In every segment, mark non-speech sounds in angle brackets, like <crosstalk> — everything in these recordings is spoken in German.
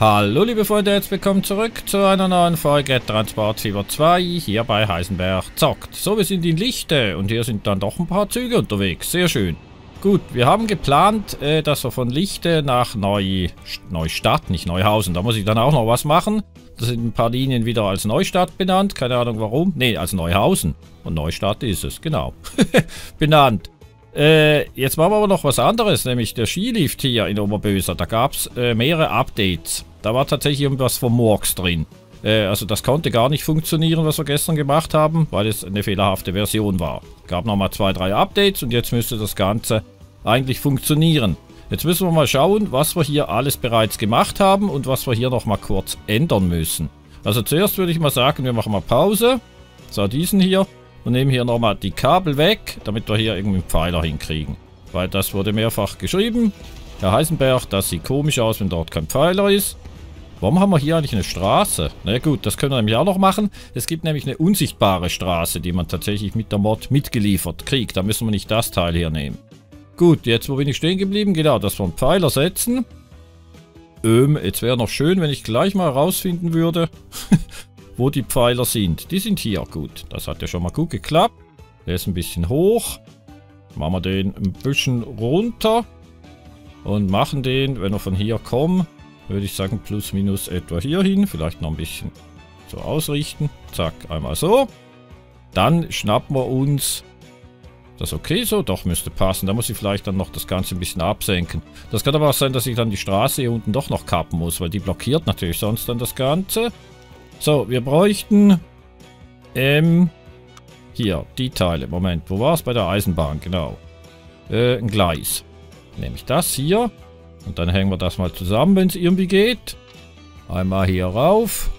Hallo liebe Freunde, jetzt willkommen zurück zu einer neuen Folge Transport Fever 2 hier bei Heisenberg zockt. So, wir sind in Lichte und hier sind dann doch ein paar Züge unterwegs, sehr schön. Gut, wir haben geplant, äh, dass wir von Lichte nach Neu Neustadt, nicht Neuhausen, da muss ich dann auch noch was machen. Da sind ein paar Linien wieder als Neustadt benannt, keine Ahnung warum. Ne, als Neuhausen. Und Neustadt ist es, genau. <laughs> benannt. Äh, jetzt machen wir aber noch was anderes, nämlich der Skilift hier in Oberböser. Da gab es äh, mehrere Updates. Da war tatsächlich irgendwas vom Murks drin. Äh, also das konnte gar nicht funktionieren, was wir gestern gemacht haben, weil es eine fehlerhafte Version war. Gab nochmal zwei, drei Updates und jetzt müsste das Ganze eigentlich funktionieren. Jetzt müssen wir mal schauen, was wir hier alles bereits gemacht haben und was wir hier nochmal kurz ändern müssen. Also zuerst würde ich mal sagen, wir machen mal Pause. So, diesen hier. Und nehmen hier nochmal die Kabel weg, damit wir hier irgendwie einen Pfeiler hinkriegen. Weil das wurde mehrfach geschrieben. Herr Heisenberg, das sieht komisch aus, wenn dort kein Pfeiler ist. Warum haben wir hier eigentlich eine Straße? Na gut, das können wir nämlich auch noch machen. Es gibt nämlich eine unsichtbare Straße, die man tatsächlich mit der Mod mitgeliefert kriegt. Da müssen wir nicht das Teil hier nehmen. Gut, jetzt wo bin ich stehen geblieben? Genau, dass wir einen Pfeiler setzen. Ähm, jetzt wäre noch schön, wenn ich gleich mal herausfinden würde, <laughs> wo die Pfeiler sind. Die sind hier. Gut, das hat ja schon mal gut geklappt. Der ist ein bisschen hoch. Machen wir den ein bisschen runter. Und machen den, wenn wir von hier kommen, würde ich sagen plus minus etwa hier hin. Vielleicht noch ein bisschen so ausrichten. Zack, einmal so. Dann schnappen wir uns... Das okay so? Doch, müsste passen. Da muss ich vielleicht dann noch das Ganze ein bisschen absenken. Das kann aber auch sein, dass ich dann die Straße hier unten doch noch kappen muss, weil die blockiert natürlich sonst dann das Ganze. So, wir bräuchten... Ähm... Hier, die Teile. Moment, wo war es? Bei der Eisenbahn, genau. Äh, ein Gleis. Nehme ich das hier. Und dann hängen wir das mal zusammen, wenn es irgendwie geht. Einmal hier rauf.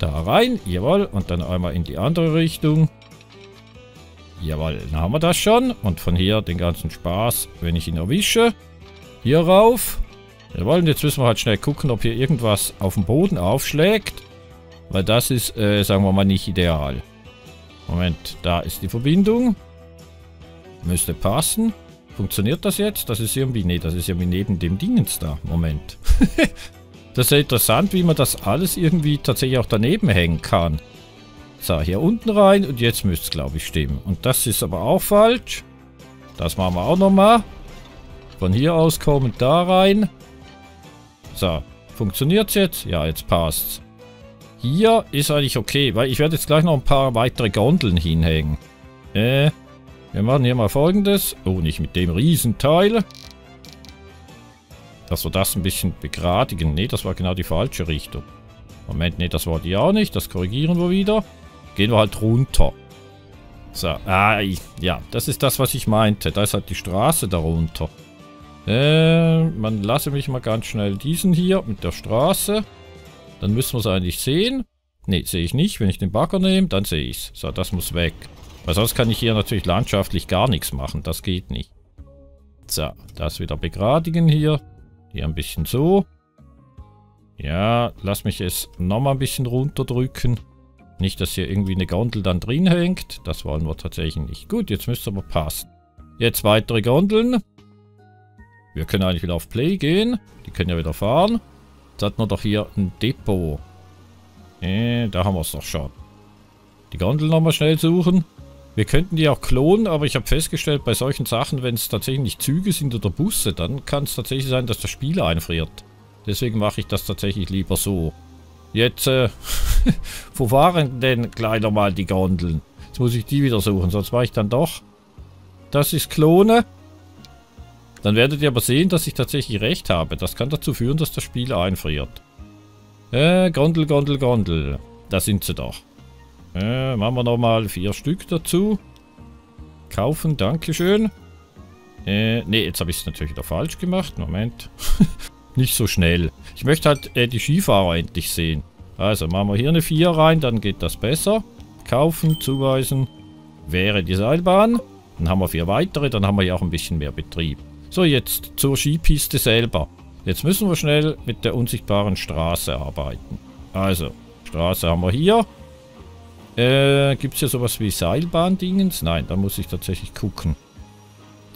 Da rein, jawohl. Und dann einmal in die andere Richtung. Jawohl, dann haben wir das schon. Und von hier den ganzen Spaß, wenn ich ihn erwische. Hier rauf. Jawohl, und jetzt müssen wir halt schnell gucken, ob hier irgendwas auf dem Boden aufschlägt. Weil das ist, äh, sagen wir mal, nicht ideal. Moment, da ist die Verbindung. Müsste passen. Funktioniert das jetzt? Das ist irgendwie... Nee, das ist irgendwie neben dem Dingens da. Moment. <laughs> das ist ja interessant, wie man das alles irgendwie tatsächlich auch daneben hängen kann. So, hier unten rein und jetzt müsste es, glaube ich, stimmen. Und das ist aber auch falsch. Das machen wir auch nochmal. Von hier aus kommen da rein. So, funktioniert es jetzt? Ja, jetzt passt's. Hier ist eigentlich okay, weil ich werde jetzt gleich noch ein paar weitere Gondeln hinhängen. Äh, wir machen hier mal folgendes. Oh, nicht mit dem Riesenteil. Dass wir das ein bisschen begradigen. Ne, das war genau die falsche Richtung. Moment, ne, das war die auch nicht. Das korrigieren wir wieder. Gehen wir halt runter. So, ah, ja, das ist das, was ich meinte. Da ist halt die Straße darunter. Äh, man lasse mich mal ganz schnell diesen hier mit der Straße. Dann müssen wir es eigentlich sehen. Ne, sehe ich nicht. Wenn ich den Bagger nehme, dann sehe ich es. So, das muss weg. Weil sonst kann ich hier natürlich landschaftlich gar nichts machen. Das geht nicht. So, das wieder begradigen hier. Hier ein bisschen so. Ja, lass mich es nochmal ein bisschen runterdrücken. Nicht, dass hier irgendwie eine Gondel dann drin hängt. Das wollen wir tatsächlich nicht. Gut, jetzt müsste aber passen. Jetzt weitere Gondeln. Wir können eigentlich wieder auf Play gehen. Die können ja wieder fahren. Jetzt hat man doch hier ein Depot. Äh, da haben wir es doch schon. Die Gondel nochmal schnell suchen. Wir könnten die auch klonen, aber ich habe festgestellt, bei solchen Sachen, wenn es tatsächlich nicht Züge sind oder Busse, dann kann es tatsächlich sein, dass das Spiel einfriert. Deswegen mache ich das tatsächlich lieber so. Jetzt, äh, <laughs> wo waren denn gleich nochmal die Gondeln? Jetzt muss ich die wieder suchen, sonst mache ich dann doch. Das ist Klone. Dann werdet ihr aber sehen, dass ich tatsächlich recht habe. Das kann dazu führen, dass das Spiel einfriert. Äh, Gondel, Gondel, Gondel. Da sind sie doch. Äh, machen wir nochmal vier Stück dazu. Kaufen, Dankeschön. Äh, ne, jetzt habe ich es natürlich wieder falsch gemacht. Moment. <laughs> Nicht so schnell. Ich möchte halt äh, die Skifahrer endlich sehen. Also machen wir hier eine 4 rein, dann geht das besser. Kaufen, zuweisen. Wäre die Seilbahn. Dann haben wir vier weitere, dann haben wir ja auch ein bisschen mehr Betrieb. So, jetzt zur Skipiste selber. Jetzt müssen wir schnell mit der unsichtbaren Straße arbeiten. Also, Straße haben wir hier. Äh, gibt es hier sowas wie Seilbahn-Dingens? Nein, da muss ich tatsächlich gucken.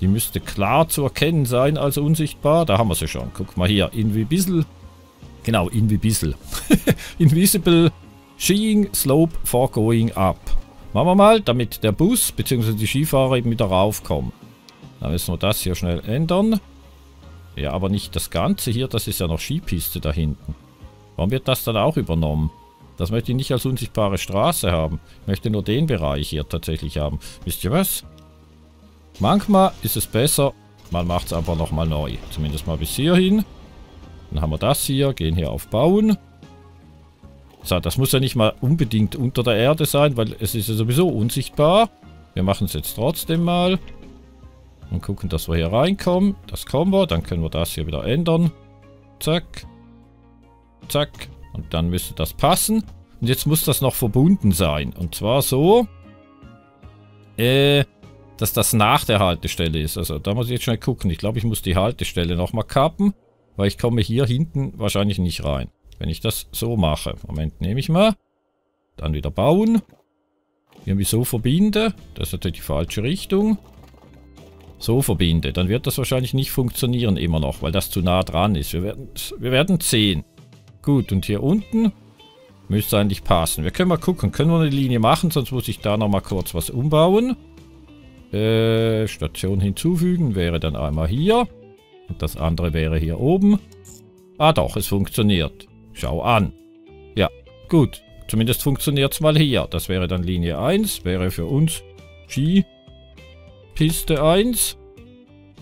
Die müsste klar zu erkennen sein als unsichtbar. Da haben wir sie schon. Guck mal hier. Bisschen Genau, Invisible. <laughs> Invisible Skiing Slope for Going Up. Machen wir mal, damit der Bus bzw. die Skifahrer eben wieder raufkommen. Dann müssen wir das hier schnell ändern. Ja, aber nicht das Ganze hier, das ist ja noch Skipiste da hinten. Warum wird das dann auch übernommen? Das möchte ich nicht als unsichtbare Straße haben. Ich möchte nur den Bereich hier tatsächlich haben. Wisst ihr was? Manchmal ist es besser, man macht es aber nochmal neu. Zumindest mal bis hierhin. Dann haben wir das hier, gehen hier auf Bauen. So, das muss ja nicht mal unbedingt unter der Erde sein, weil es ist ja sowieso unsichtbar. Wir machen es jetzt trotzdem mal. Und gucken, dass wir hier reinkommen. Das kommen wir. Dann können wir das hier wieder ändern. Zack. Zack. Und dann müsste das passen. Und jetzt muss das noch verbunden sein. Und zwar so, äh, dass das nach der Haltestelle ist. Also da muss ich jetzt schnell gucken. Ich glaube, ich muss die Haltestelle nochmal kappen, weil ich komme hier hinten wahrscheinlich nicht rein. Wenn ich das so mache. Moment, nehme ich mal. Dann wieder bauen. Irgendwie so verbinde. Das ist natürlich die falsche Richtung. So verbinde. Dann wird das wahrscheinlich nicht funktionieren immer noch, weil das zu nah dran ist. Wir werden, wir werden sehen. Gut, und hier unten müsste eigentlich passen. Wir können mal gucken, können wir eine Linie machen, sonst muss ich da nochmal kurz was umbauen. Äh, Station hinzufügen wäre dann einmal hier. Und das andere wäre hier oben. Ah doch, es funktioniert. Schau an. Ja, gut. Zumindest funktioniert es mal hier. Das wäre dann Linie 1. Wäre für uns Ski Piste 1.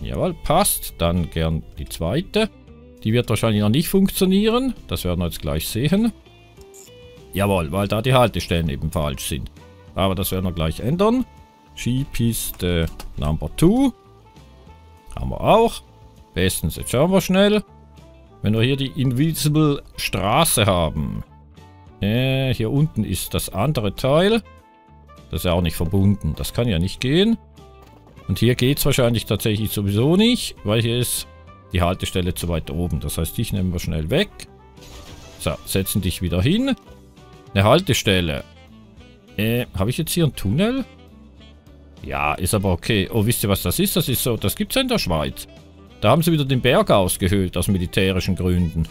Jawohl, passt. Dann gern die zweite. Die wird wahrscheinlich noch nicht funktionieren. Das werden wir jetzt gleich sehen. Jawohl, weil da die Haltestellen eben falsch sind. Aber das werden wir gleich ändern. Skipiste Number 2. Haben wir auch. Bestens, jetzt schauen wir schnell. Wenn wir hier die Invisible Straße haben. Äh, hier unten ist das andere Teil. Das ist ja auch nicht verbunden. Das kann ja nicht gehen. Und hier geht es wahrscheinlich tatsächlich sowieso nicht, weil hier ist die Haltestelle zu weit oben. Das heißt, dich nehmen wir schnell weg. So, setzen dich wieder hin. Eine Haltestelle. Äh, habe ich jetzt hier einen Tunnel? Ja, ist aber okay. Oh, wisst ihr, was das ist? Das ist so, das gibt es ja in der Schweiz. Da haben sie wieder den Berg ausgehöhlt, aus militärischen Gründen.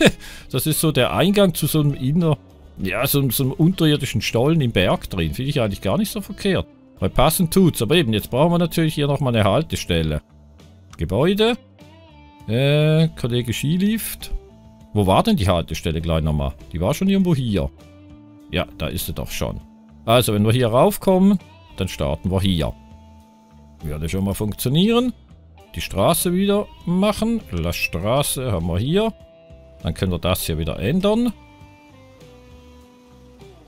<laughs> das ist so der Eingang zu so einem inner... Ja, so, so einem unterirdischen Stollen im Berg drin. Finde ich eigentlich gar nicht so verkehrt. Weil passend tut's. Aber eben, jetzt brauchen wir natürlich hier nochmal eine Haltestelle. Gebäude. Äh, Kollege Skilift. Wo war denn die Haltestelle gleich nochmal? Die war schon irgendwo hier. Ja, da ist sie doch schon. Also, wenn wir hier raufkommen, dann starten wir hier. Würde schon mal funktionieren. Die Straße wieder machen. La Straße haben wir hier. Dann können wir das hier wieder ändern.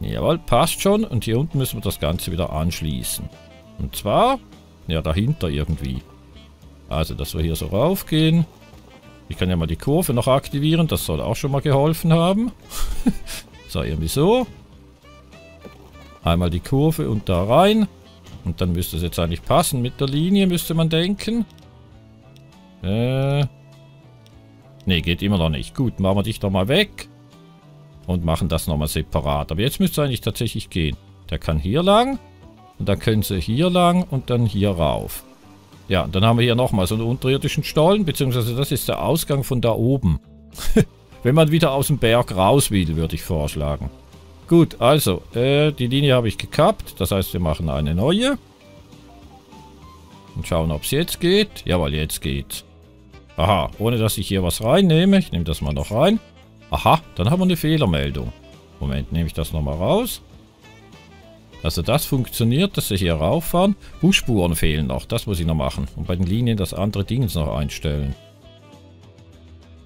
Jawohl, passt schon. Und hier unten müssen wir das Ganze wieder anschließen. Und zwar, ja, dahinter irgendwie. Also, dass wir hier so raufgehen. Ich kann ja mal die Kurve noch aktivieren. Das soll auch schon mal geholfen haben. <laughs> so, irgendwie so. Einmal die Kurve und da rein. Und dann müsste es jetzt eigentlich passen mit der Linie, müsste man denken. Äh. Ne, geht immer noch nicht. Gut, machen wir dich doch mal weg. Und machen das nochmal separat. Aber jetzt müsste es eigentlich tatsächlich gehen. Der kann hier lang. Und dann können sie hier lang und dann hier rauf. Ja, und dann haben wir hier nochmal so einen unterirdischen Stollen. Beziehungsweise das ist der Ausgang von da oben. <laughs> Wenn man wieder aus dem Berg raus will, würde ich vorschlagen. Gut, also, äh, die Linie habe ich gekappt. Das heißt, wir machen eine neue. Und schauen, ob es jetzt geht. Jawohl, jetzt geht's. Aha, ohne dass ich hier was reinnehme. Ich nehme das mal noch rein. Aha, dann haben wir eine Fehlermeldung. Moment, nehme ich das nochmal raus. Also das funktioniert, dass sie hier rauffahren. Busspuren fehlen noch, das muss ich noch machen. Und bei den Linien das andere Ding noch einstellen.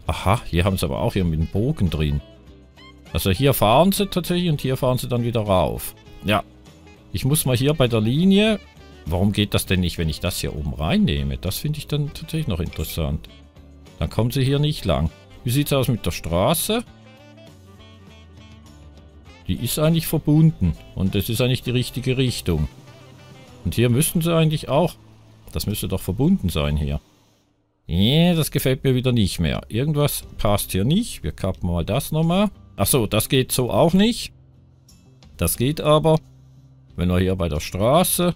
Aha, hier haben sie aber auch irgendwie einen Bogen drin. Also hier fahren sie tatsächlich und hier fahren sie dann wieder rauf. Ja, ich muss mal hier bei der Linie... Warum geht das denn nicht, wenn ich das hier oben reinnehme? Das finde ich dann tatsächlich noch interessant. Dann kommen sie hier nicht lang. Wie sieht es aus mit der Straße? Die ist eigentlich verbunden. Und das ist eigentlich die richtige Richtung. Und hier müssten sie eigentlich auch... Das müsste doch verbunden sein hier. Nee, das gefällt mir wieder nicht mehr. Irgendwas passt hier nicht. Wir kappen mal das nochmal. Achso, das geht so auch nicht. Das geht aber, wenn wir hier bei der Straße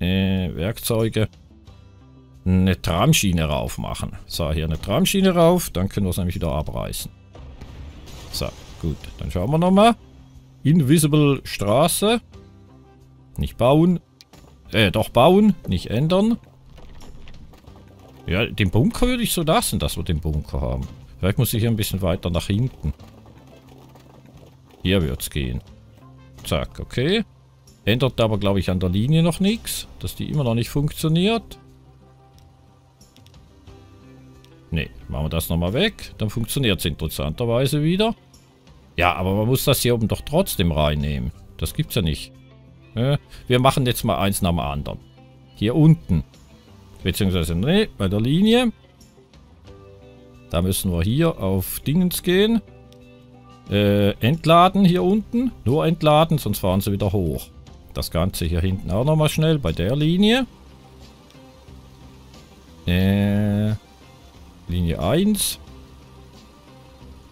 äh, Werkzeuge eine Tramschiene rauf machen. So, hier eine Tramschiene rauf, dann können wir es nämlich wieder abreißen. So, gut. Dann schauen wir nochmal. Invisible Straße. Nicht bauen. Äh, doch bauen. Nicht ändern. Ja, den Bunker würde ich so lassen, dass wir den Bunker haben. Vielleicht muss ich hier ein bisschen weiter nach hinten. Hier wird es gehen. Zack, okay. Ändert aber, glaube ich, an der Linie noch nichts. Dass die immer noch nicht funktioniert. Ne, machen wir das nochmal weg. Dann funktioniert es interessanterweise wieder. Ja, aber man muss das hier oben doch trotzdem reinnehmen. Das gibt's ja nicht. wir machen jetzt mal eins nach dem anderen. Hier unten. Beziehungsweise, ne, bei der Linie. Da müssen wir hier auf Dingens gehen. Äh, entladen hier unten. Nur entladen, sonst fahren sie wieder hoch. Das Ganze hier hinten auch nochmal schnell bei der Linie. Äh, Linie 1.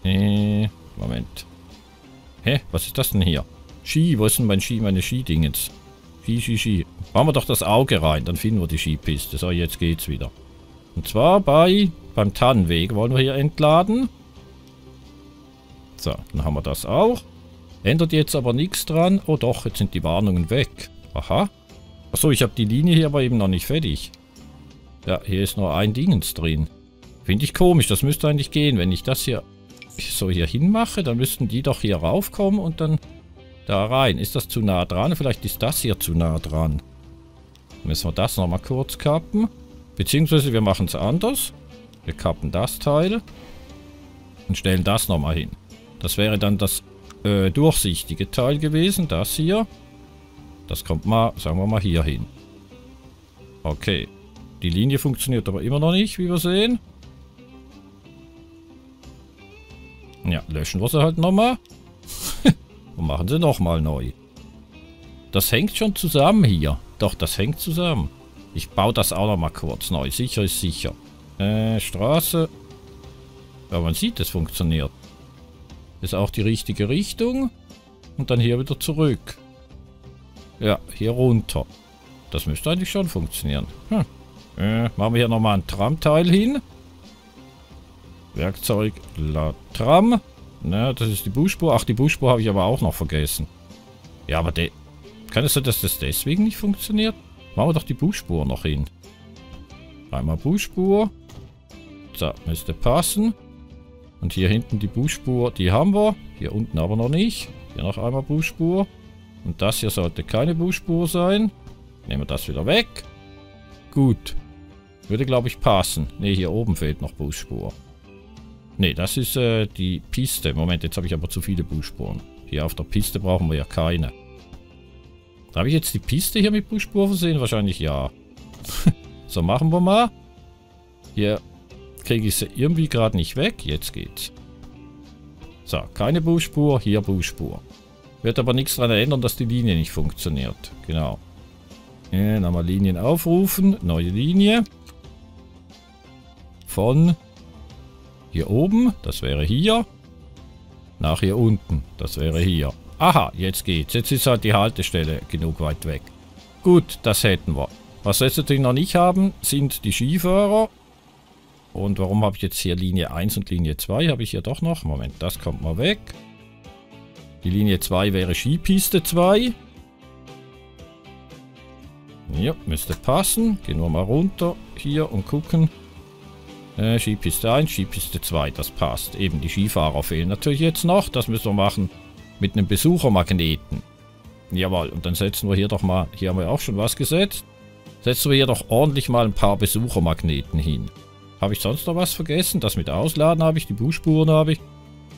Äh, Moment. Hä? Was ist das denn hier? Ski, wo ist denn mein Ski, meine Skidingens? Ski, Ski, Ski. Machen wir doch das Auge rein, dann finden wir die Skipiste. So, jetzt geht's wieder. Und zwar bei, beim Tannenweg wollen wir hier entladen. So, dann haben wir das auch. Ändert jetzt aber nichts dran. Oh doch, jetzt sind die Warnungen weg. Aha. Achso, ich habe die Linie hier aber eben noch nicht fertig. Ja, hier ist nur ein Dingens drin. Finde ich komisch, das müsste eigentlich gehen. Wenn ich das hier so hier hinmache, dann müssten die doch hier raufkommen und dann da rein. Ist das zu nah dran? Vielleicht ist das hier zu nah dran. Müssen wir das nochmal kurz kappen. Beziehungsweise wir machen es anders. Wir kappen das Teil und stellen das nochmal hin. Das wäre dann das äh, durchsichtige Teil gewesen. Das hier. Das kommt mal, sagen wir mal, hier hin. Okay. Die Linie funktioniert aber immer noch nicht, wie wir sehen. Ja, löschen wir sie halt nochmal. <laughs> und machen sie nochmal neu. Das hängt schon zusammen hier. Doch, das hängt zusammen. Ich baue das auch nochmal kurz neu. Sicher ist sicher. Äh, Straße. Ja, man sieht, es funktioniert. Ist auch die richtige Richtung. Und dann hier wieder zurück. Ja, hier runter. Das müsste eigentlich schon funktionieren. Hm. Äh, machen wir hier nochmal ein Tramteil hin. Werkzeug, La Tram. Na, das ist die Busspur. Ach, die Busspur habe ich aber auch noch vergessen. Ja, aber de kann es sein, dass das deswegen nicht funktioniert? Machen wir doch die Busspur noch hin. Einmal Busspur. So, müsste passen. Und hier hinten die Busspur, die haben wir. Hier unten aber noch nicht. Hier noch einmal Busspur. Und das hier sollte keine Busspur sein. Nehmen wir das wieder weg. Gut. Würde, glaube ich, passen. Ne, hier oben fehlt noch Busspur. Ne, das ist äh, die Piste. Moment, jetzt habe ich aber zu viele Busspuren. Hier auf der Piste brauchen wir ja keine. Habe ich jetzt die Piste hier mit Busspur versehen? Wahrscheinlich ja. <laughs> so, machen wir mal. Hier kriege ich sie irgendwie gerade nicht weg. Jetzt geht's. So, keine Busspur, hier Busspur. Wird aber nichts daran ändern, dass die Linie nicht funktioniert. Genau. Ja, nochmal Linien aufrufen. Neue Linie. Von hier oben, das wäre hier, nach hier unten, das wäre hier. Aha, jetzt geht's. Jetzt ist halt die Haltestelle genug weit weg. Gut, das hätten wir. Was wir jetzt natürlich noch nicht haben, sind die Skifahrer. Und warum habe ich jetzt hier Linie 1 und Linie 2? Habe ich hier doch noch. Moment, das kommt mal weg. Die Linie 2 wäre Skipiste 2. Ja, müsste passen. Gehen wir mal runter hier und gucken. Äh, Skipiste 1, Skipiste 2, das passt. Eben, die Skifahrer fehlen natürlich jetzt noch. Das müssen wir machen mit einem Besuchermagneten. Jawohl, und dann setzen wir hier doch mal, hier haben wir auch schon was gesetzt. Setzen wir hier doch ordentlich mal ein paar Besuchermagneten hin. Habe ich sonst noch was vergessen? Das mit Ausladen habe ich, die Buchspuren habe ich.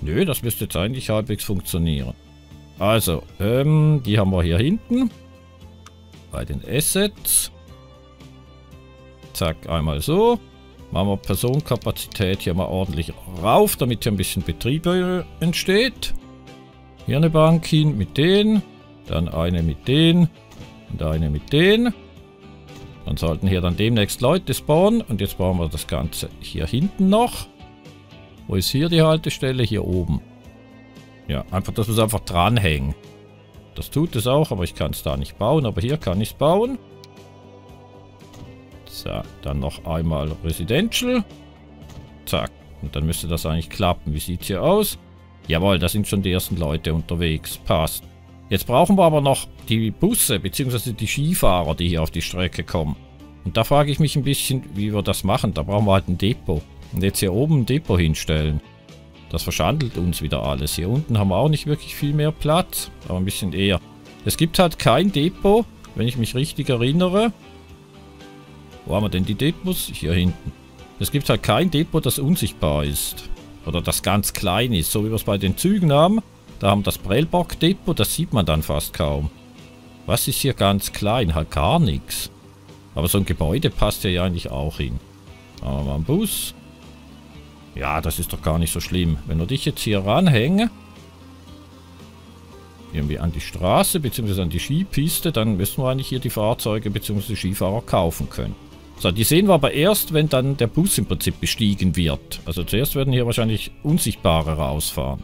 Nö, das müsste jetzt eigentlich halbwegs funktionieren. Also, ähm, die haben wir hier hinten. Bei den Assets. Zack, einmal so. Machen wir Personenkapazität hier mal ordentlich rauf, damit hier ein bisschen Betrieb entsteht. Hier eine Bank hin mit denen. Dann eine mit denen. Und eine mit denen. Dann sollten hier dann demnächst Leute spawnen. Und jetzt bauen wir das Ganze hier hinten noch. Wo ist hier die Haltestelle? Hier oben. Ja, einfach, dass wir es einfach dranhängen. Das tut es auch, aber ich kann es da nicht bauen. Aber hier kann ich es bauen. So, dann noch einmal Residential. Zack. Und dann müsste das eigentlich klappen. Wie sieht es hier aus? Jawohl, da sind schon die ersten Leute unterwegs. Passt. Jetzt brauchen wir aber noch die Busse, beziehungsweise die Skifahrer, die hier auf die Strecke kommen. Und da frage ich mich ein bisschen, wie wir das machen. Da brauchen wir halt ein Depot. Und jetzt hier oben ein Depot hinstellen. Das verschandelt uns wieder alles. Hier unten haben wir auch nicht wirklich viel mehr Platz, aber ein bisschen eher. Es gibt halt kein Depot, wenn ich mich richtig erinnere. Wo haben wir denn die Depots? Hier hinten. Es gibt halt kein Depot, das unsichtbar ist. Oder das ganz klein ist, so wie wir es bei den Zügen haben. Da haben wir das Prellbock-Depot, das sieht man dann fast kaum. Was ist hier ganz klein? Halt gar nichts. Aber so ein Gebäude passt ja eigentlich auch hin. Aber mal einen Bus. Ja, das ist doch gar nicht so schlimm. Wenn wir dich jetzt hier ranhängen, irgendwie an die Straße bzw. an die Skipiste, dann müssen wir eigentlich hier die Fahrzeuge bzw. Skifahrer kaufen können. So, die sehen wir aber erst, wenn dann der Bus im Prinzip bestiegen wird. Also zuerst werden hier wahrscheinlich Unsichtbare rausfahren.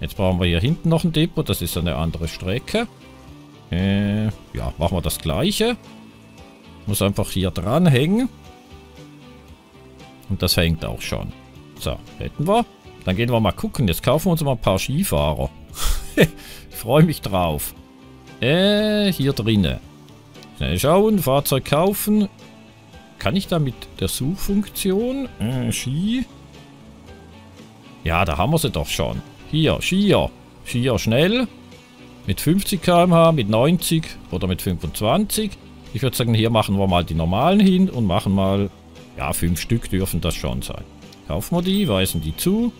Jetzt brauchen wir hier hinten noch ein Depot, das ist eine andere Strecke. Äh, ja, machen wir das gleiche. Muss einfach hier dranhängen. Und das hängt auch schon. So, hätten wir. Dann gehen wir mal gucken. Jetzt kaufen wir uns mal ein paar Skifahrer. <laughs> ich freue mich drauf. Äh, hier drinnen. Schnell schauen, Fahrzeug kaufen. Kann ich da mit der Suchfunktion? Äh, Ski? Ja, da haben wir sie doch schon. Hier, Skier. Skier schnell. Mit 50 km/h, mit 90 oder mit 25. Ich würde sagen, hier machen wir mal die normalen hin und machen mal, ja, 5 Stück dürfen das schon sein. Kaufen wir die, weisen die zu.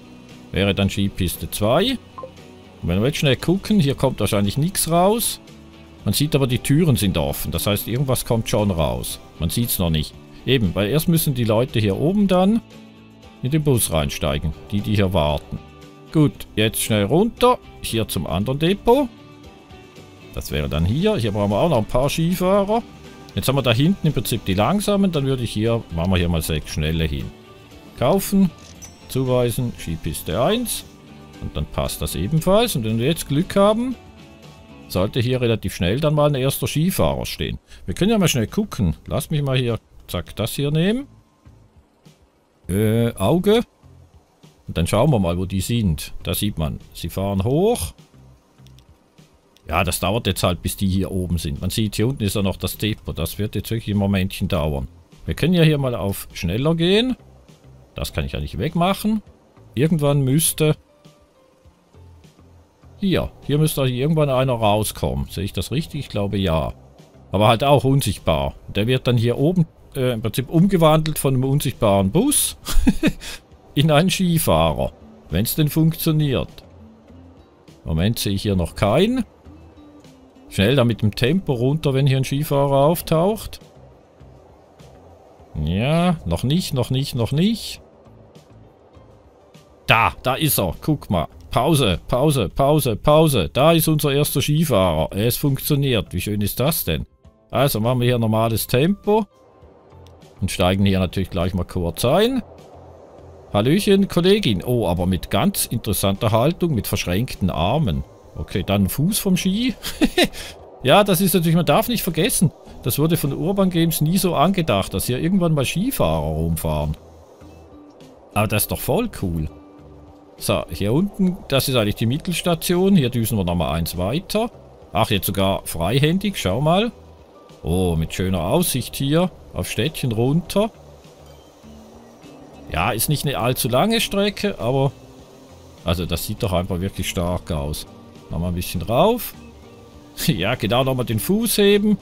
Wäre dann Skipiste 2. Und wenn wir jetzt schnell gucken, hier kommt wahrscheinlich nichts raus. Man sieht aber, die Türen sind offen. Das heißt, irgendwas kommt schon raus. Man sieht es noch nicht. Eben, weil erst müssen die Leute hier oben dann in den Bus reinsteigen. Die, die hier warten. Gut, jetzt schnell runter. Hier zum anderen Depot. Das wäre dann hier. Hier brauchen wir auch noch ein paar Skifahrer. Jetzt haben wir da hinten im Prinzip die langsamen. Dann würde ich hier, machen wir hier mal sechs schnelle hin. Kaufen, zuweisen, Skipiste 1. Und dann passt das ebenfalls. Und wenn wir jetzt Glück haben, sollte hier relativ schnell dann mal ein erster Skifahrer stehen. Wir können ja mal schnell gucken. Lass mich mal hier Zack, das hier nehmen. Äh, Auge. Und dann schauen wir mal, wo die sind. Da sieht man, sie fahren hoch. Ja, das dauert jetzt halt, bis die hier oben sind. Man sieht, hier unten ist ja noch das Depot. Das wird jetzt wirklich ein Momentchen dauern. Wir können ja hier mal auf schneller gehen. Das kann ich ja nicht wegmachen. Irgendwann müsste... Hier, hier müsste irgendwann einer rauskommen. Sehe ich das richtig? Ich glaube ja. Aber halt auch unsichtbar. Der wird dann hier oben äh, im Prinzip umgewandelt von einem unsichtbaren Bus <laughs> in einen Skifahrer. Wenn es denn funktioniert. Moment sehe ich hier noch keinen. Schnell da mit dem Tempo runter, wenn hier ein Skifahrer auftaucht. Ja, noch nicht, noch nicht, noch nicht. Da, da ist er. Guck mal. Pause, Pause, Pause, Pause. Da ist unser erster Skifahrer. Es funktioniert. Wie schön ist das denn? Also machen wir hier normales Tempo. Und steigen hier natürlich gleich mal kurz ein. Hallöchen, Kollegin. Oh, aber mit ganz interessanter Haltung, mit verschränkten Armen. Okay, dann Fuß vom Ski. <laughs> ja, das ist natürlich, man darf nicht vergessen, das wurde von Urban Games nie so angedacht, dass hier irgendwann mal Skifahrer rumfahren. Aber das ist doch voll cool. So, hier unten, das ist eigentlich die Mittelstation. Hier düsen wir nochmal eins weiter. Ach, jetzt sogar freihändig, schau mal. Oh, mit schöner Aussicht hier auf Städtchen runter. Ja, ist nicht eine allzu lange Strecke, aber... Also das sieht doch einfach wirklich stark aus. Nochmal ein bisschen drauf. <laughs> ja, genau, nochmal den Fuß heben.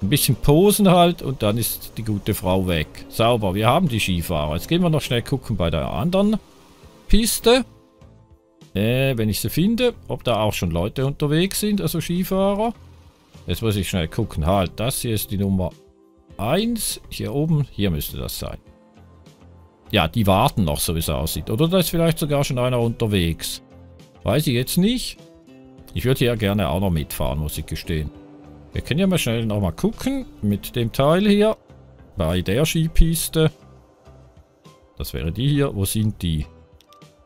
Ein bisschen posen halt und dann ist die gute Frau weg. Sauber, wir haben die Skifahrer. Jetzt gehen wir noch schnell gucken bei der anderen Piste. Äh, wenn ich sie finde, ob da auch schon Leute unterwegs sind, also Skifahrer. Jetzt muss ich schnell gucken. Halt, das hier ist die Nummer 1. Hier oben, hier müsste das sein. Ja, die warten noch, so wie es aussieht. Oder da ist vielleicht sogar schon einer unterwegs. Weiß ich jetzt nicht. Ich würde hier gerne auch noch mitfahren, muss ich gestehen. Wir können ja mal schnell nochmal gucken mit dem Teil hier. Bei der Skipiste. Das wäre die hier. Wo sind die?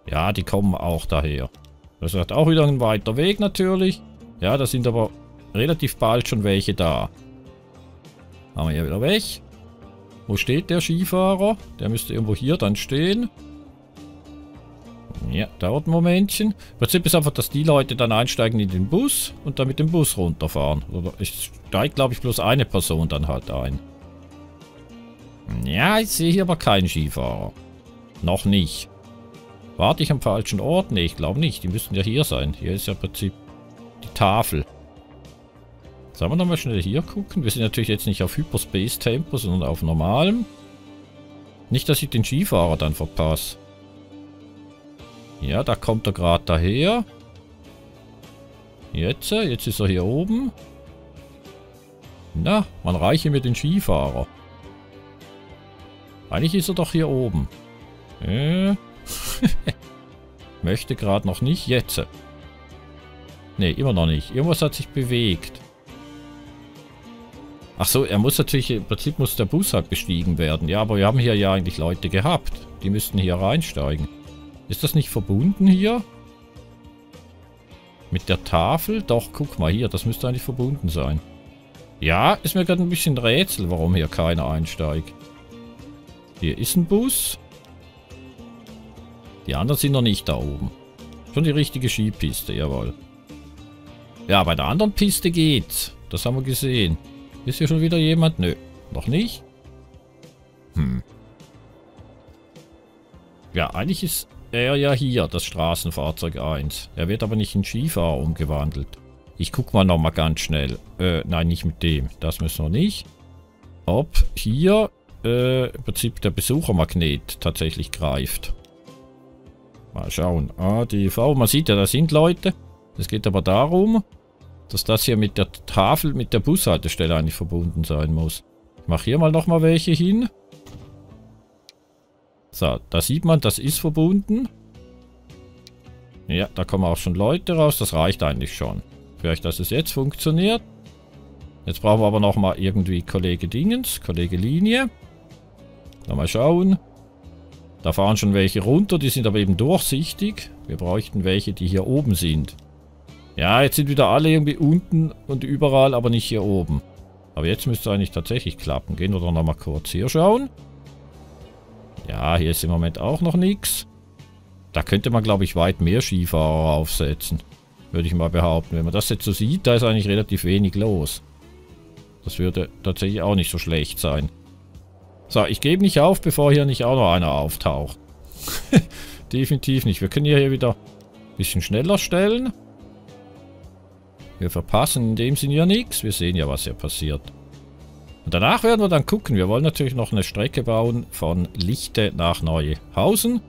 Ja, die kommen auch daher. Das ist auch wieder ein weiter Weg natürlich. Ja, da sind aber relativ bald schon welche da. Haben wir hier wieder weg. Wo steht der Skifahrer? Der müsste irgendwo hier dann stehen. Ja, dauert ein Momentchen. Im Prinzip ist einfach, dass die Leute dann einsteigen in den Bus und dann mit dem Bus runterfahren. Oder es steigt, glaube ich, bloß eine Person dann halt ein. Ja, ich sehe hier aber keinen Skifahrer. Noch nicht. Warte ich am falschen Ort? Ne, ich glaube nicht. Die müssten ja hier sein. Hier ist ja im Prinzip die Tafel. Sollen wir nochmal schnell hier gucken? Wir sind natürlich jetzt nicht auf Hyperspace Tempo, sondern auf normalem. Nicht, dass ich den Skifahrer dann verpasse. Ja, da kommt er gerade daher. Jetzt, jetzt ist er hier oben. Na, man reiche mir den Skifahrer. Eigentlich ist er doch hier oben. Äh. <laughs> Möchte gerade noch nicht. Jetzt. Ne, immer noch nicht. Irgendwas hat sich bewegt. Ach so, er muss natürlich, im Prinzip muss der Bus halt bestiegen werden. Ja, aber wir haben hier ja eigentlich Leute gehabt. Die müssten hier reinsteigen. Ist das nicht verbunden hier? Mit der Tafel? Doch, guck mal hier, das müsste eigentlich verbunden sein. Ja, ist mir gerade ein bisschen Rätsel, warum hier keiner einsteigt. Hier ist ein Bus. Die anderen sind noch nicht da oben. Schon die richtige Skipiste, jawohl. Ja, bei der anderen Piste geht's. Das haben wir gesehen. Ist hier schon wieder jemand? Nö. Noch nicht? Hm. Ja, eigentlich ist er ja hier, das Straßenfahrzeug 1. Er wird aber nicht in Skifahrer umgewandelt. Ich guck mal nochmal ganz schnell. Äh, nein, nicht mit dem. Das müssen wir nicht. Ob hier äh, im Prinzip der Besuchermagnet tatsächlich greift. Mal schauen. ADV, man sieht ja, da sind Leute. Es geht aber darum, dass das hier mit der Tafel, mit der Bushaltestelle eigentlich verbunden sein muss. Ich mache hier mal nochmal welche hin. So, da sieht man, das ist verbunden. Ja, da kommen auch schon Leute raus. Das reicht eigentlich schon. Vielleicht, dass es jetzt funktioniert. Jetzt brauchen wir aber nochmal irgendwie Kollege Dingens, Kollege Linie. Mal schauen. Da fahren schon welche runter, die sind aber eben durchsichtig. Wir bräuchten welche, die hier oben sind. Ja, jetzt sind wieder alle irgendwie unten und überall, aber nicht hier oben. Aber jetzt müsste eigentlich tatsächlich klappen. Gehen wir doch nochmal kurz hier schauen. Ja, hier ist im Moment auch noch nichts. Da könnte man, glaube ich, weit mehr Skifahrer aufsetzen. Würde ich mal behaupten. Wenn man das jetzt so sieht, da ist eigentlich relativ wenig los. Das würde tatsächlich auch nicht so schlecht sein. So, ich gebe nicht auf, bevor hier nicht auch noch einer auftaucht. <laughs> Definitiv nicht. Wir können hier wieder ein bisschen schneller stellen. Wir verpassen in dem Sinne ja nichts. Wir sehen ja, was hier passiert. Und danach werden wir dann gucken. Wir wollen natürlich noch eine Strecke bauen von Lichte nach Neuhausen.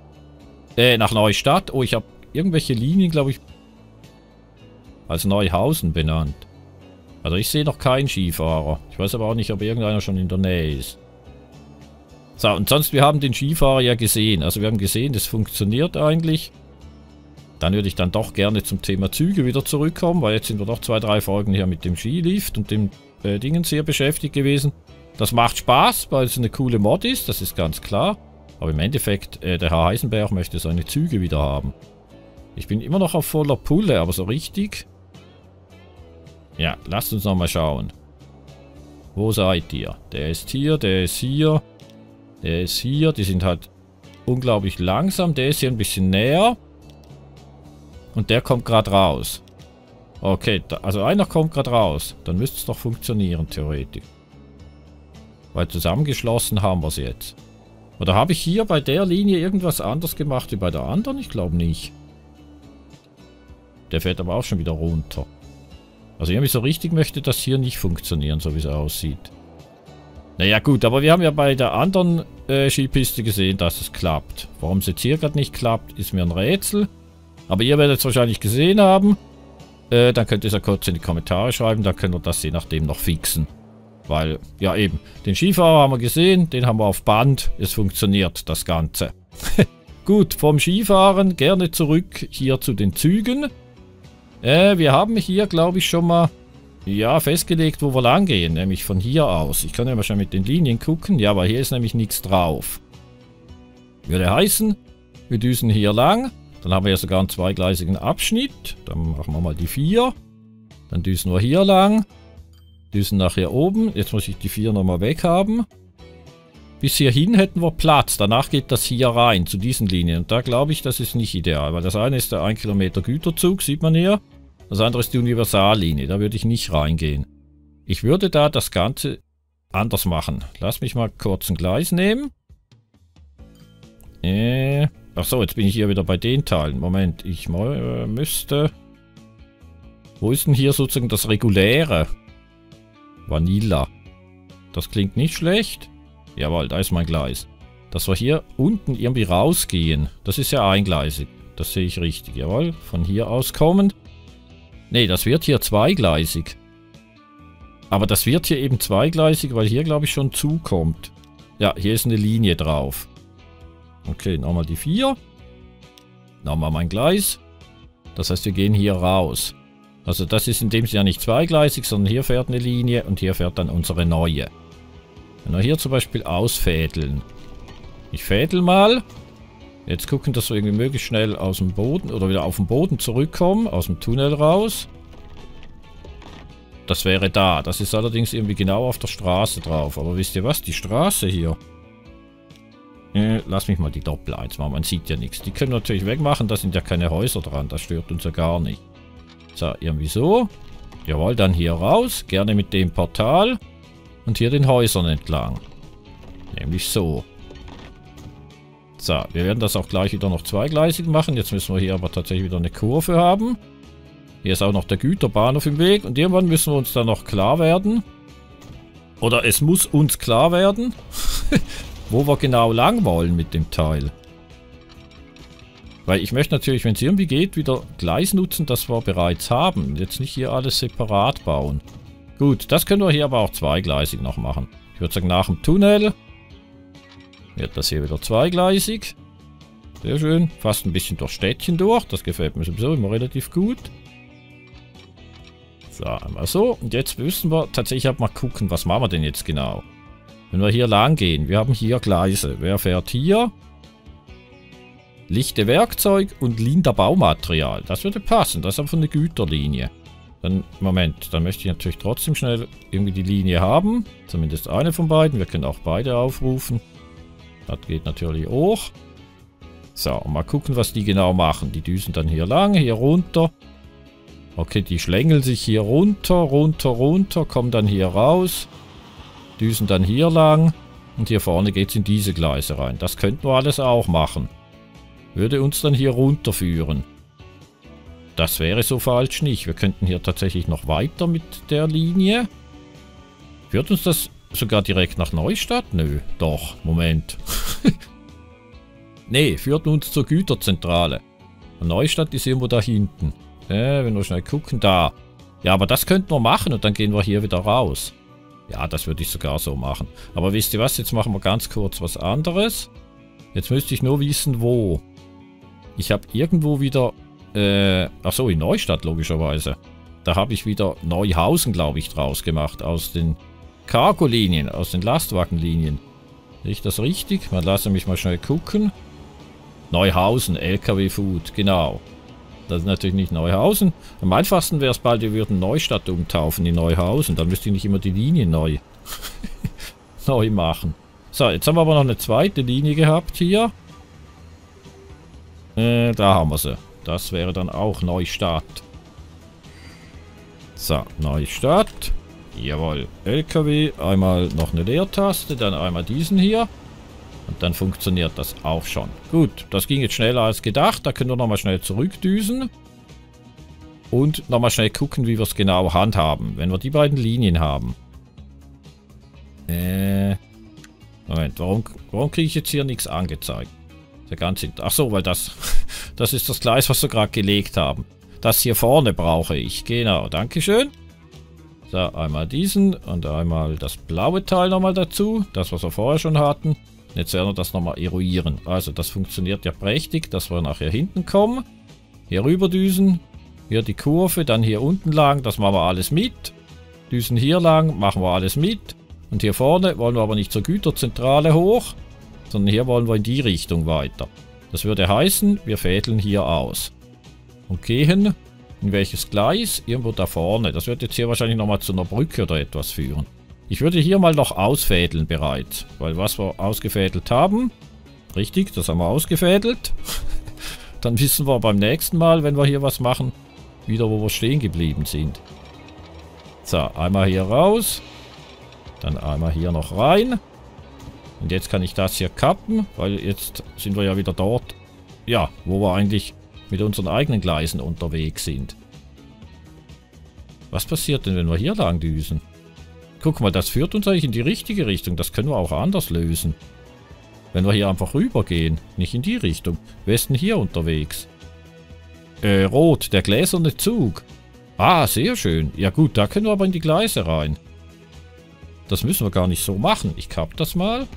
Äh, nach Neustadt. Oh, ich habe irgendwelche Linien, glaube ich, als Neuhausen benannt. Also ich sehe noch keinen Skifahrer. Ich weiß aber auch nicht, ob irgendeiner schon in der Nähe ist. So, und sonst, wir haben den Skifahrer ja gesehen. Also wir haben gesehen, das funktioniert eigentlich. Dann würde ich dann doch gerne zum Thema Züge wieder zurückkommen, weil jetzt sind wir doch zwei, drei Folgen hier mit dem Skilift und dem äh, Dingen sehr beschäftigt gewesen. Das macht Spaß, weil es eine coole Mod ist, das ist ganz klar. Aber im Endeffekt, äh, der Herr Heisenberg möchte seine Züge wieder haben. Ich bin immer noch auf voller Pulle, aber so richtig... Ja, lasst uns nochmal schauen. Wo seid ihr? Der ist hier, der ist hier. Der ist hier. Die sind halt unglaublich langsam. Der ist hier ein bisschen näher. Und der kommt gerade raus. Okay, da, also einer kommt gerade raus. Dann müsste es doch funktionieren, theoretisch. Weil zusammengeschlossen haben wir es jetzt. Oder habe ich hier bei der Linie irgendwas anders gemacht wie bei der anderen? Ich glaube nicht. Der fährt aber auch schon wieder runter. Also irgendwie so richtig möchte das hier nicht funktionieren, so wie es aussieht. Naja gut, aber wir haben ja bei der anderen äh, Skipiste gesehen, dass es klappt. Warum es jetzt hier gerade nicht klappt, ist mir ein Rätsel. Aber ihr werdet es wahrscheinlich gesehen haben. Äh, dann könnt ihr es ja kurz in die Kommentare schreiben, dann können wir das je nachdem noch fixen. Weil, ja eben, den Skifahrer haben wir gesehen, den haben wir auf Band. Es funktioniert, das Ganze. <laughs> Gut, vom Skifahren gerne zurück hier zu den Zügen. Äh, wir haben hier, glaube ich, schon mal ja, festgelegt, wo wir lang gehen, nämlich von hier aus. Ich kann ja mal schon mit den Linien gucken. Ja, aber hier ist nämlich nichts drauf. Würde heißen, wir düsen hier lang. Dann haben wir ja sogar einen zweigleisigen Abschnitt. Dann machen wir mal die 4. Dann düsen wir hier lang. Düsen nach hier oben. Jetzt muss ich die 4 nochmal weghaben. Bis hierhin hätten wir Platz. Danach geht das hier rein, zu diesen Linien. Und da glaube ich, das ist nicht ideal. Weil das eine ist der 1 Kilometer Güterzug, sieht man hier. Das andere ist die Universallinie. Da würde ich nicht reingehen. Ich würde da das Ganze anders machen. Lass mich mal kurz ein Gleis nehmen. Äh, Achso, jetzt bin ich hier wieder bei den Teilen. Moment, ich äh, müsste... Wo ist denn hier sozusagen das reguläre? Vanilla. Das klingt nicht schlecht. Jawohl, da ist mein Gleis. Dass wir hier unten irgendwie rausgehen. Das ist ja eingleisig. Das sehe ich richtig. Jawohl, von hier aus kommend. Ne, das wird hier zweigleisig. Aber das wird hier eben zweigleisig, weil hier, glaube ich, schon zukommt. Ja, hier ist eine Linie drauf. Okay, nochmal die 4. Nochmal mein Gleis. Das heißt, wir gehen hier raus. Also das ist in dem Sinne ja nicht zweigleisig, sondern hier fährt eine Linie und hier fährt dann unsere neue. Wenn wir hier zum Beispiel ausfädeln. Ich fädel mal. Jetzt gucken, dass wir irgendwie möglichst schnell aus dem Boden oder wieder auf den Boden zurückkommen, aus dem Tunnel raus. Das wäre da. Das ist allerdings irgendwie genau auf der Straße drauf. Aber wisst ihr was? Die Straße hier. Äh, lass mich mal die Doppel 1 machen. Man sieht ja nichts. Die können natürlich wegmachen. Da sind ja keine Häuser dran. Das stört uns ja gar nicht. So, irgendwie so. Jawohl, dann hier raus. Gerne mit dem Portal. Und hier den Häusern entlang. Nämlich so. So, wir werden das auch gleich wieder noch zweigleisig machen. Jetzt müssen wir hier aber tatsächlich wieder eine Kurve haben. Hier ist auch noch der Güterbahnhof im Weg. Und irgendwann müssen wir uns dann noch klar werden. Oder es muss uns klar werden, <laughs> wo wir genau lang wollen mit dem Teil. Weil ich möchte natürlich, wenn es irgendwie geht, wieder Gleis nutzen, das wir bereits haben. Jetzt nicht hier alles separat bauen. Gut, das können wir hier aber auch zweigleisig noch machen. Ich würde sagen, nach dem Tunnel wird das hier wieder zweigleisig. Sehr schön. Fast ein bisschen durch Städtchen durch. Das gefällt mir sowieso immer relativ gut. So, einmal so. Und jetzt müssen wir tatsächlich mal gucken, was machen wir denn jetzt genau. Wenn wir hier lang gehen, wir haben hier Gleise. Wer fährt hier? Lichte Werkzeug und Linder Baumaterial. Das würde passen. Das ist einfach eine Güterlinie. Dann, Moment, dann möchte ich natürlich trotzdem schnell irgendwie die Linie haben. Zumindest eine von beiden. Wir können auch beide aufrufen. Das geht natürlich auch. So, mal gucken, was die genau machen. Die düsen dann hier lang, hier runter. Okay, die schlängeln sich hier runter, runter, runter, kommen dann hier raus. Düsen dann hier lang. Und hier vorne geht es in diese Gleise rein. Das könnten wir alles auch machen. Würde uns dann hier runterführen. Das wäre so falsch nicht. Wir könnten hier tatsächlich noch weiter mit der Linie. Führt uns das sogar direkt nach Neustadt? Nö, doch, Moment. <laughs> nee, führt uns zur Güterzentrale. Neustadt ist irgendwo da hinten. Äh, wenn wir schnell gucken, da. Ja, aber das könnten wir machen und dann gehen wir hier wieder raus. Ja, das würde ich sogar so machen. Aber wisst ihr was, jetzt machen wir ganz kurz was anderes. Jetzt müsste ich nur wissen, wo. Ich habe irgendwo wieder äh, achso, in Neustadt logischerweise. Da habe ich wieder Neuhausen, glaube ich, draus gemacht. Aus den Cargo-Linien, aus den Lastwagenlinien. Sehe ich das richtig? Mal lasse mich mal schnell gucken. Neuhausen, LKW Food, genau. Das ist natürlich nicht Neuhausen. Am einfachsten wäre es bald, wir würden Neustadt umtaufen in Neuhausen. Dann müsste ich nicht immer die Linie neu, <laughs> neu machen. So, jetzt haben wir aber noch eine zweite Linie gehabt hier. Äh, da haben wir sie. Das wäre dann auch Neustart. So, Neustart. Jawohl, LKW. Einmal noch eine Leertaste, dann einmal diesen hier. Und dann funktioniert das auch schon. Gut, das ging jetzt schneller als gedacht. Da können wir nochmal schnell zurückdüsen. Und nochmal schnell gucken, wie wir es genau handhaben. Wenn wir die beiden Linien haben. Äh... Moment, warum, warum kriege ich jetzt hier nichts angezeigt? Der ganze... Ach so, weil das... <laughs> Das ist das Gleis, was wir gerade gelegt haben. Das hier vorne brauche ich. Genau, Dankeschön. So, einmal diesen und einmal das blaue Teil nochmal dazu. Das, was wir vorher schon hatten. Jetzt werden wir das nochmal eruieren. Also, das funktioniert ja prächtig, dass wir nachher hinten kommen. Hier rüber düsen. Hier die Kurve, dann hier unten lang. Das machen wir alles mit. Düsen hier lang, machen wir alles mit. Und hier vorne wollen wir aber nicht zur Güterzentrale hoch, sondern hier wollen wir in die Richtung weiter. Das würde heißen, wir fädeln hier aus. Und gehen in welches Gleis? Irgendwo da vorne. Das wird jetzt hier wahrscheinlich nochmal zu einer Brücke oder etwas führen. Ich würde hier mal noch ausfädeln bereits. Weil was wir ausgefädelt haben... Richtig, das haben wir ausgefädelt. <laughs> Dann wissen wir beim nächsten Mal, wenn wir hier was machen, wieder wo wir stehen geblieben sind. So, einmal hier raus. Dann einmal hier noch rein. Und jetzt kann ich das hier kappen, weil jetzt sind wir ja wieder dort, ja, wo wir eigentlich mit unseren eigenen Gleisen unterwegs sind. Was passiert denn, wenn wir hier lang düsen? Guck mal, das führt uns eigentlich in die richtige Richtung. Das können wir auch anders lösen. Wenn wir hier einfach rübergehen. Nicht in die Richtung. Westen hier unterwegs. Äh, rot. Der gläserne Zug. Ah, sehr schön. Ja gut, da können wir aber in die Gleise rein. Das müssen wir gar nicht so machen. Ich kapp das mal.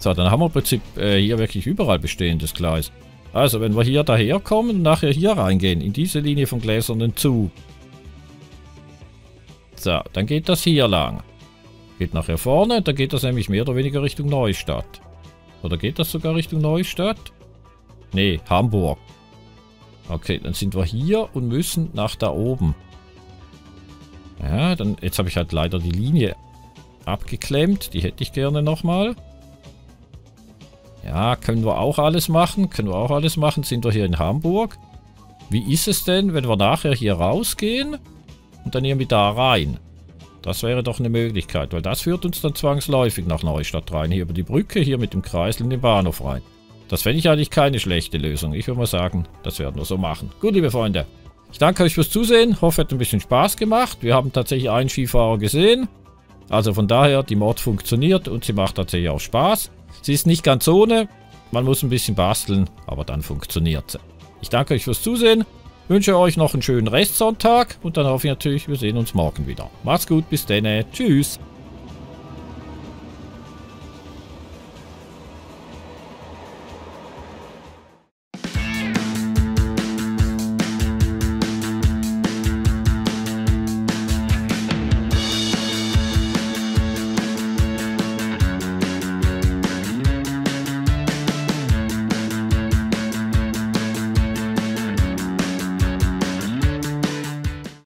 So, dann haben wir im Prinzip äh, hier wirklich überall bestehendes Gleis. Also, wenn wir hier daherkommen und nachher hier reingehen, in diese Linie vom gläsernen Zug. So, dann geht das hier lang. Geht nachher vorne, dann geht das nämlich mehr oder weniger Richtung Neustadt. Oder geht das sogar Richtung Neustadt? Nee, Hamburg. Okay, dann sind wir hier und müssen nach da oben. Ja, dann jetzt habe ich halt leider die Linie abgeklemmt. Die hätte ich gerne nochmal. Ja, können wir auch alles machen. Können wir auch alles machen. Sind wir hier in Hamburg. Wie ist es denn, wenn wir nachher hier rausgehen und dann irgendwie da rein? Das wäre doch eine Möglichkeit, weil das führt uns dann zwangsläufig nach Neustadt rein. Hier über die Brücke, hier mit dem Kreisel in den Bahnhof rein. Das fände ich eigentlich keine schlechte Lösung. Ich würde mal sagen, das werden wir so machen. Gut, liebe Freunde. Ich danke euch fürs Zusehen. Hoffe, es hat ein bisschen Spaß gemacht. Wir haben tatsächlich einen Skifahrer gesehen. Also von daher, die Mod funktioniert und sie macht tatsächlich auch Spaß. Sie ist nicht ganz ohne. Man muss ein bisschen basteln, aber dann funktioniert sie. Ich danke euch fürs Zusehen. Wünsche euch noch einen schönen Restsonntag und dann hoffe ich natürlich, wir sehen uns morgen wieder. Macht's gut, bis dann. Tschüss.